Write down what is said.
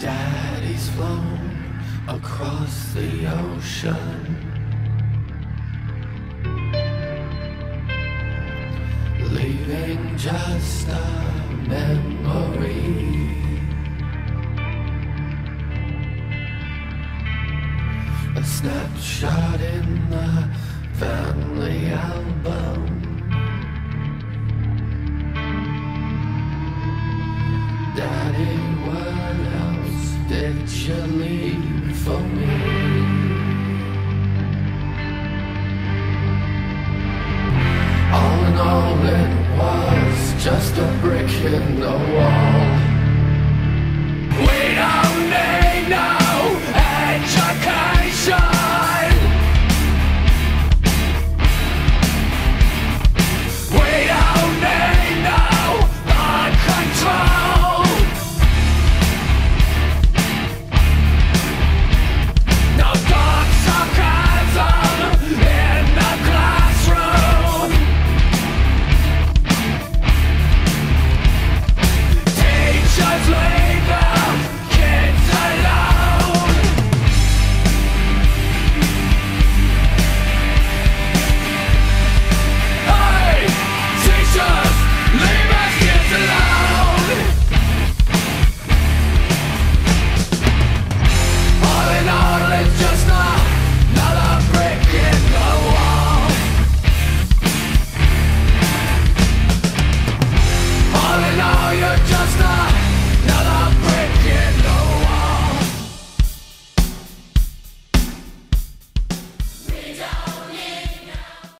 Daddy's flown across the ocean. Leaving just a memory. A snapshot in the leave for me? It was just a brick in the wall.